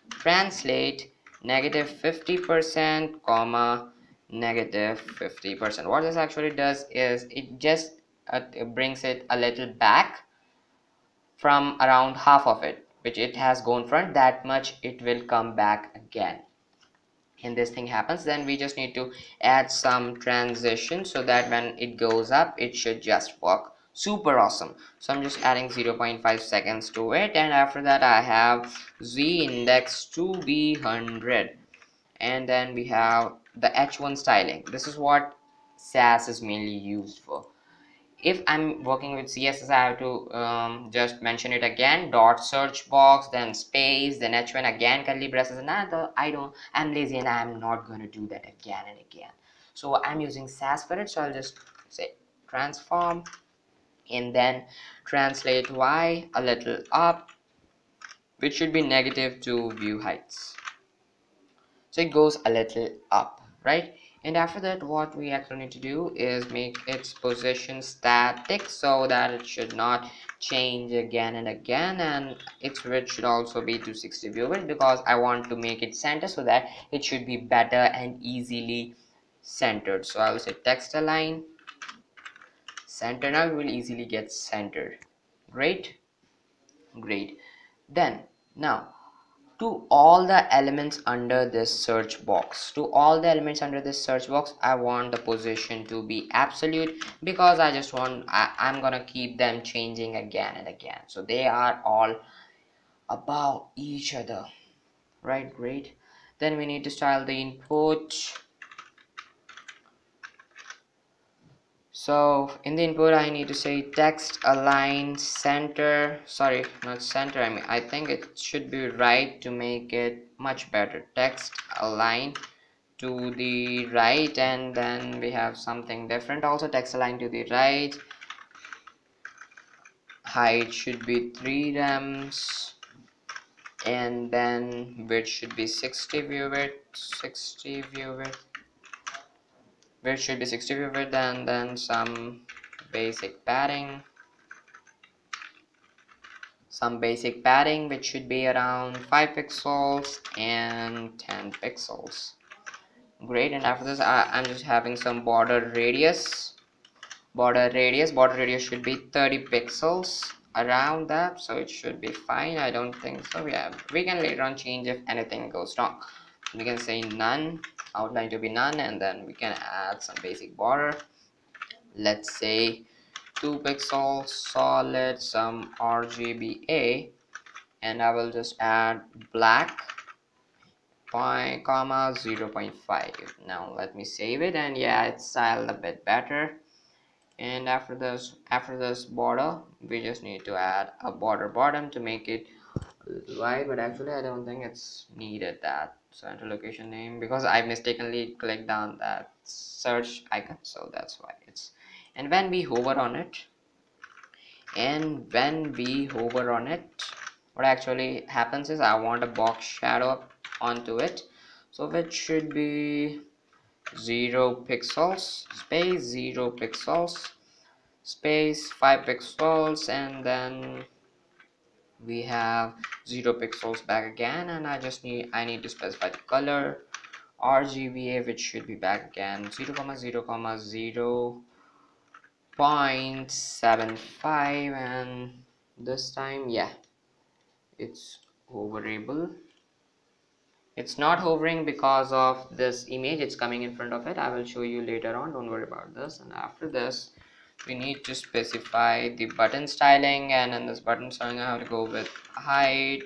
Translate. Negative negative 50 percent comma negative 50 percent. What this actually does is it just uh, it brings it a little back from around half of it which it has gone front. That much it will come back again. And this thing happens then we just need to add some transition so that when it goes up it should just work. Super awesome. So i'm just adding 0.5 seconds to it and after that i have z index to be 100 and then we have the h1 styling. This is what sass is mainly used for. If I'm working with CSS I have to um, just mention it again. Dot search box then space then h1 again. Curly braces and I don't I'm lazy and I'm not going to do that again and again. So I'm using Sass for it. So I'll just say transform and then translate y a little up which should be negative to view heights. So it goes a little up right? And after that what we actually need to do is make its position static so that it should not change again and again and its width should also be 260 view because I want to make it center so that it should be better and easily centered. So I will say text align center now it will easily get centered. Great? Great. Then now to all the elements under this search box. To all the elements under this search box i want the position to be absolute because i just want I, i'm gonna keep them changing again and again. So they are all about each other. Right great. Then we need to style the input so in the input I need to say text align center. Sorry not center I mean I think it should be right to make it much better. Text align to the right and then we have something different. Also text align to the right. Height should be 3 rems and then width should be 60 view width 60 view width width should be 60 view width and then some basic padding. Some basic padding which should be around 5 pixels and 10 pixels. Great and after this I, I'm just having some border radius. Border radius border radius should be 30 pixels around that so it should be fine. I don't think so. Yeah we can later on change if anything goes wrong we can say none outline to be none and then we can add some basic border. Let's say 2 pixels solid some RGBA and I will just add black point comma 0 0.5 now let me save it and yeah it's styled a bit better. And after this after this border we just need to add a border bottom to make it wide but actually I don't think it's needed that center location name because I mistakenly clicked on that search icon. So that's why it's and when we hover on it and when we hover on it what actually happens is I want a box shadow onto it. So it should be 0 pixels space 0 pixels space 5 pixels and then we have 0 pixels back again and I just need I need to specify the color. RGBA which should be back again 0 comma 0 comma 0 0.75 and this time yeah it's hoverable it's not hovering because of this image it's coming in front of it. I will show you later on don't worry about this. And after this we need to specify the button styling and in this button styling i have to go with height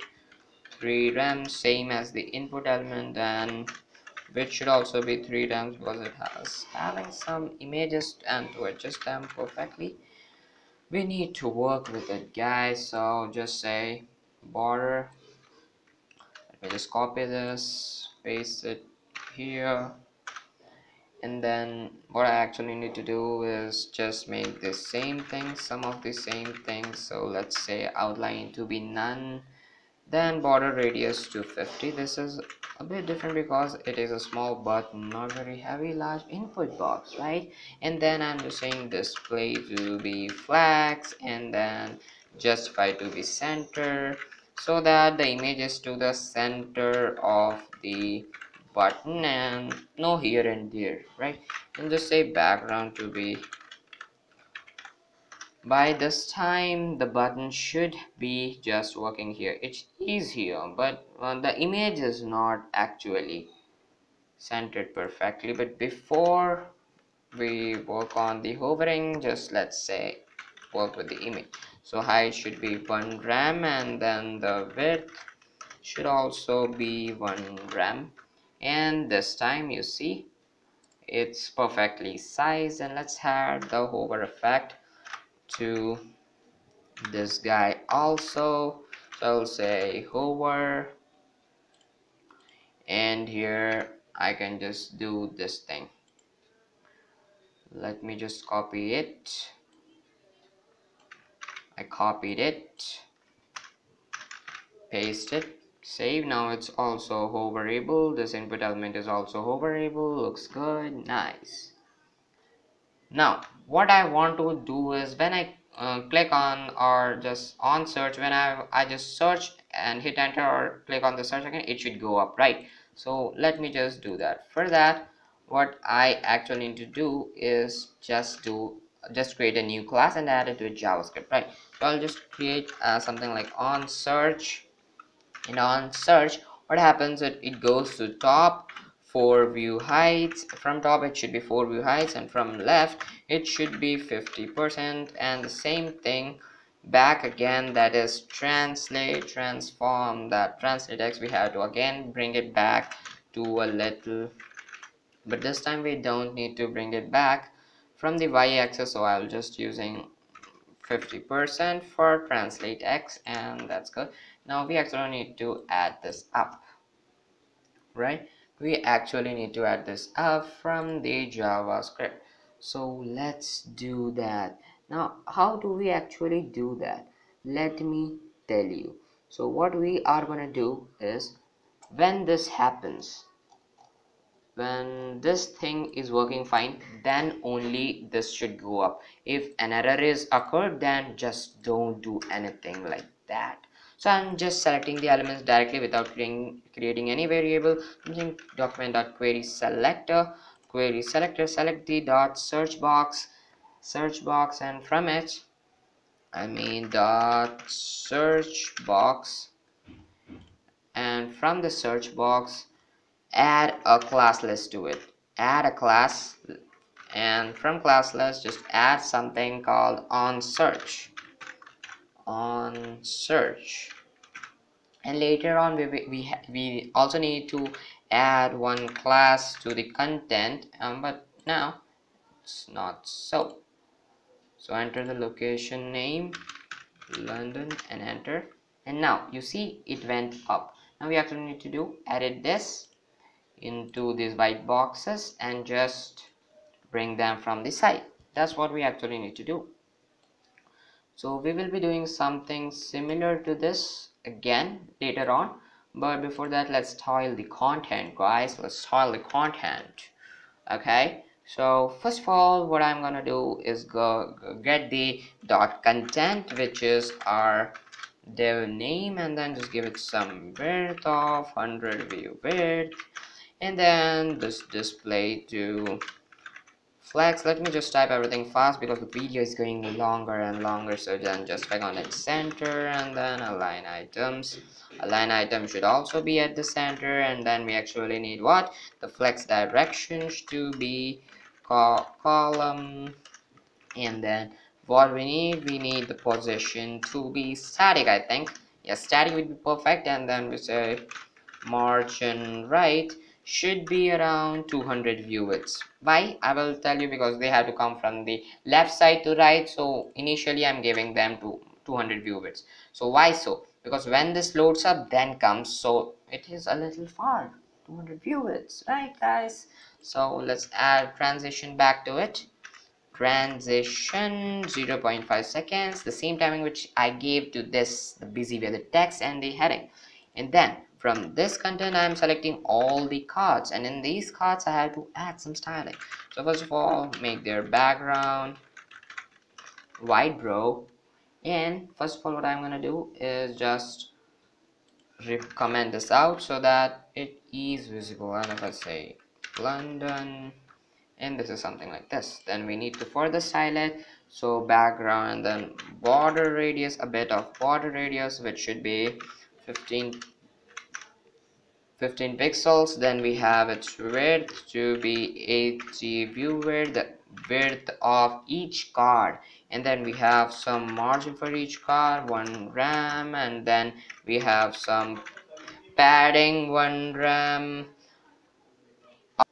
3 rem same as the input element and which should also be 3 rems because it has. Having some images and to adjust them perfectly. We need to work with it guys so just say border. Let me just copy this paste it here and then what I actually need to do is just make the same thing some of the same things. So let's say outline to be none. Then border radius to 50 this is a bit different because it is a small but not very heavy large input box right? And then I'm just saying display to be flex and then justify to be center. So that the image is to the center of the button and no here and there right? And just say background to be. By this time the button should be just working here. It is here but uh, the image is not actually centered perfectly. But before we work on the hovering just let's say work with the image. So height should be 1 rem and then the width should also be 1 rem and this time you see it's perfectly sized and let's add the hover effect to this guy also. So I'll say hover and here I can just do this thing. Let me just copy it. I copied it paste it save now it's also hoverable. This input element is also hoverable. Looks good. Nice. Now what I want to do is when I uh, click on or just on search when I, I just search and hit enter or click on the search again it should go up right? So let me just do that. For that what I actually need to do is just do just create a new class and add it to JavaScript right? So I'll just create uh, something like on search and on search what happens it, it goes to top four view heights. From top it should be four view heights and from left it should be 50 percent. And the same thing back again that is translate transform that translate x we have to again bring it back to a little but this time we don't need to bring it back from the y-axis so I'll just using 50% for translate x and that's good now we actually need to add this up right? We actually need to add this up from the javascript. So let's do that. Now how do we actually do that? Let me tell you. So what we are going to do is when this happens when this thing is working fine then only this should go up. If an error is occurred then just don't do anything like that so i'm just selecting the elements directly without creating, creating any variable. Using document.query selector. Query selector select the dot search box search box and from it i mean dot search box and from the search box add a class list to it. Add a class and from class list just add something called on search on search. And later on we we, we also need to add one class to the content um, but now it's not so. So enter the location name London and enter. And now you see it went up. Now we actually need to do edit this into these white boxes and just bring them from the side. That's what we actually need to do so we will be doing something similar to this again later on. But before that let's style the content guys. Let's style the content. Okay? So first of all what i'm gonna do is go, go get the dot content which is our div name and then just give it some width of 100 view width. And then this display to flex let me just type everything fast because the video is going longer and longer so then just click on its center and then align items. Align item should also be at the center and then we actually need what? The flex directions to be column. And then what we need we need the position to be static i think. Yes static would be perfect and then we say margin right should be around 200 view widths why? I will tell you because they have to come from the left side to right. So initially i'm giving them to 200 view widths so why so? Because when this loads up then comes so it is a little far. 200 view widths right guys? So let's add transition back to it. Transition 0.5 seconds the same timing which i gave to this the busy weather text and the heading. And then from this content I am selecting all the cards and in these cards I have to add some styling so first of all make their background white bro. and first of all what I'm gonna do is just comment this out so that it is visible and if I say London and this is something like this then we need to further style it so background and then border radius a bit of border radius which should be 15 15 pixels. Then we have its width to be 80 view width the width of each card and then we have some margin for each card one rem. And then we have some padding one rem.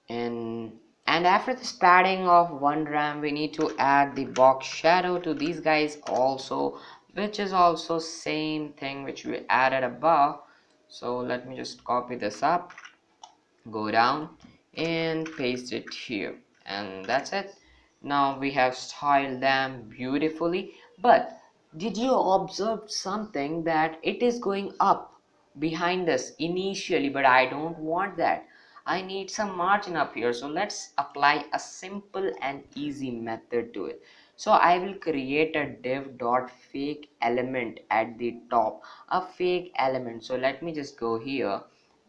And and after this padding of one rem we need to add the box shadow to these guys also which is also same thing which we added above so let me just copy this up go down and paste it here. And that's it. Now we have styled them beautifully. But did you observe something that it is going up behind us initially? But I don't want that. I need some margin up here. So let's apply a simple and easy method to it so i will create a div dot fake element at the top a fake element. So let me just go here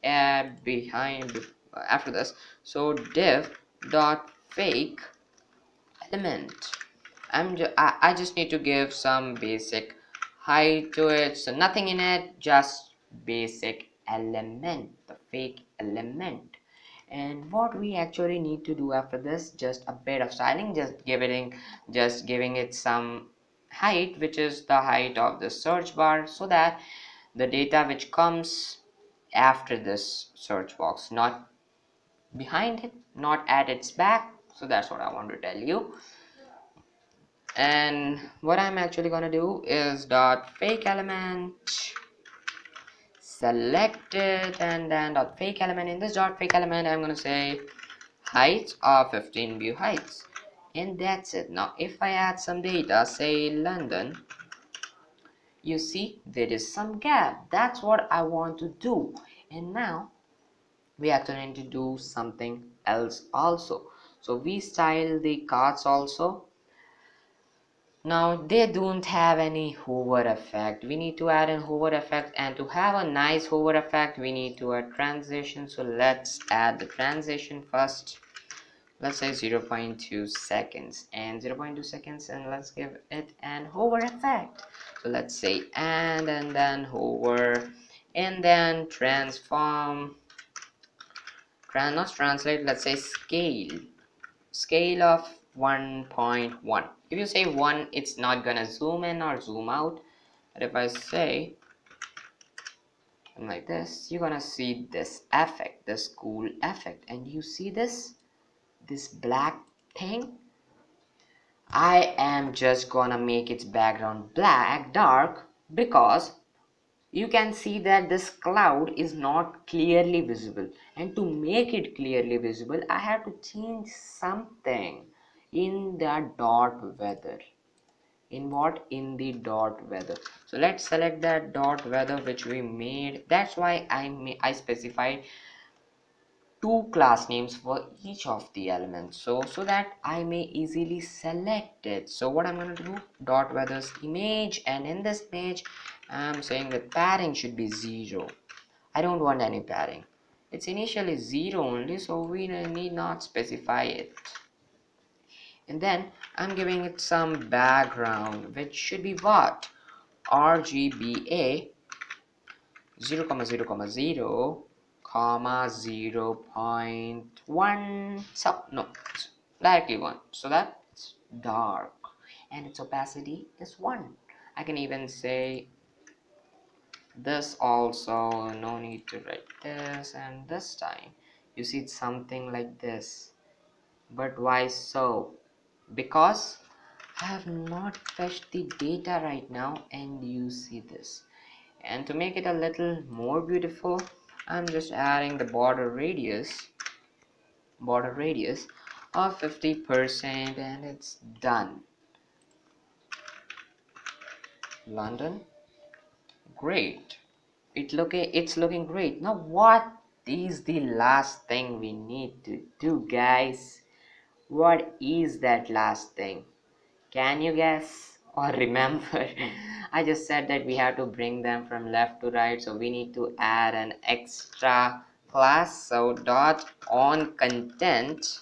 and behind after this. So div dot fake element. I'm just I, I just need to give some basic height to it. So nothing in it just basic element the fake element and what we actually need to do after this just a bit of styling just giving just giving it some height which is the height of the search bar so that the data which comes after this search box not behind it not at its back so that's what i want to tell you. And what i'm actually going to do is dot fake element select it and then dot fake element in this dot fake element i'm going to say height of 15 view heights. And that's it. Now if i add some data say london you see there is some gap. That's what I want to do. And now we are going to do something else also. So we style the cards also now they don't have any hover effect. We need to add a hover effect and to have a nice hover effect we need to add transition. So let's add the transition first. Let's say 0.2 seconds and 0.2 seconds and let's give it an hover effect. So let's say and and then hover and then transform. Trans not translate let's say scale. Scale of 1.1 if you say 1 it's not gonna zoom in or zoom out. But if I say like this you're gonna see this effect this cool effect. And you see this this black thing? I am just gonna make its background black dark because you can see that this cloud is not clearly visible. And to make it clearly visible I have to change something in the dot weather. In what? In the dot weather. So let's select that dot weather which we made. That's why I I specified two class names for each of the elements. So so that I may easily select it. So what I'm going to do? Dot weathers image and in this image I'm saying that padding should be zero. I don't want any padding it's initially zero only so we need not specify it and then I'm giving it some background which should be what? RGBA 0 comma 0 comma 0 comma 0 0.1 so no directly 1 so that's dark. And its opacity is 1 I can even say this also no need to write this and this time. You see it's something like this. But why so because I have not fetched the data right now and you see this. And to make it a little more beautiful I'm just adding the border radius border radius of 50% and it's done. London? Great. It look it's looking great. Now what is the last thing we need to do guys what is that last thing? Can you guess or [LAUGHS] remember? I just said that we have to bring them from left to right so we need to add an extra class. So dot on content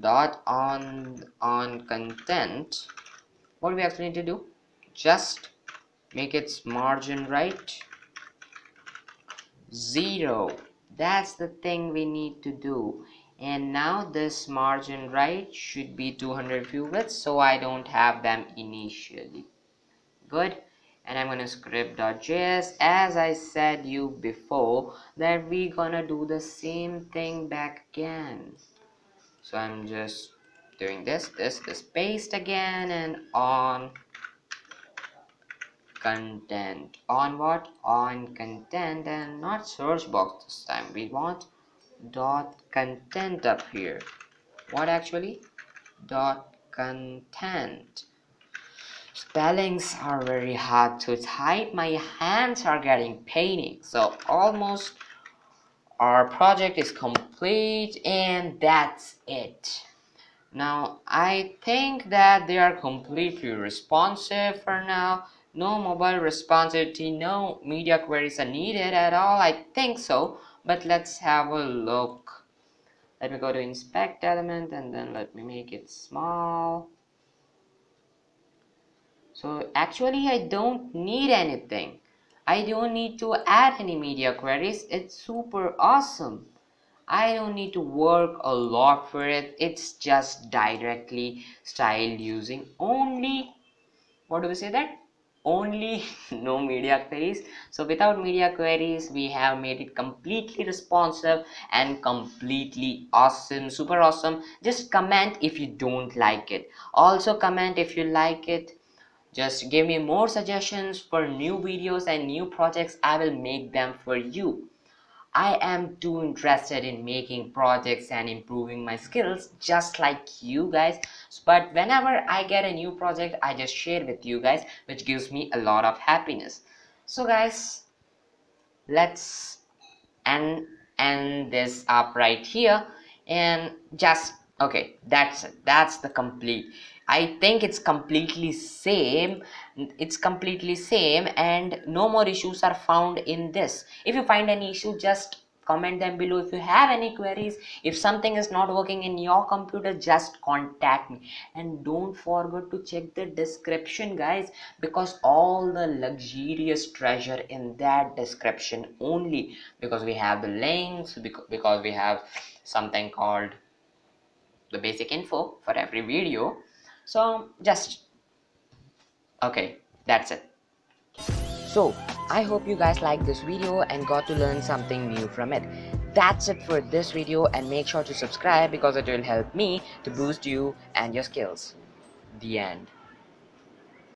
dot on on content. What do we actually need to do? Just make its margin right. Zero. That's the thing we need to do and now this margin right should be 200 view width so I don't have them initially. Good. And I'm gonna script.js as I said you before that we gonna do the same thing back again. So I'm just doing this this this paste again and on. Content. On what? On content and not search box this time. We want dot content up here. What actually? Dot content. Spellings are very hard to type. My hands are getting paining so almost our project is complete and that's it. Now I think that they are completely responsive for now. No mobile responsivity no media queries are needed at all. I think so but let's have a look. Let me go to inspect element and then let me make it small. So actually I don't need anything. I don't need to add any media queries. It's super awesome. I don't need to work a lot for it. It's just directly styled using only what do we say that only [LAUGHS] no media queries. So without media queries we have made it completely responsive and completely awesome super awesome. Just comment if you don't like it. Also comment if you like it. Just give me more suggestions for new videos and new projects. I will make them for you I am too interested in making projects and improving my skills just like you guys. But whenever I get a new project I just share with you guys which gives me a lot of happiness. So guys let's end end this up right here. And just okay that's it. That's the complete. I think it's completely same it's completely same and no more issues are found in this. If you find any issue just comment them below. If you have any queries if something is not working in your computer just contact me. And don't forget to check the description guys because all the luxurious treasure in that description only because we have the links because we have something called the basic info for every video. So just okay that's it. So i hope you guys liked this video and got to learn something new from it. That's it for this video and make sure to subscribe because it will help me to boost you and your skills. The end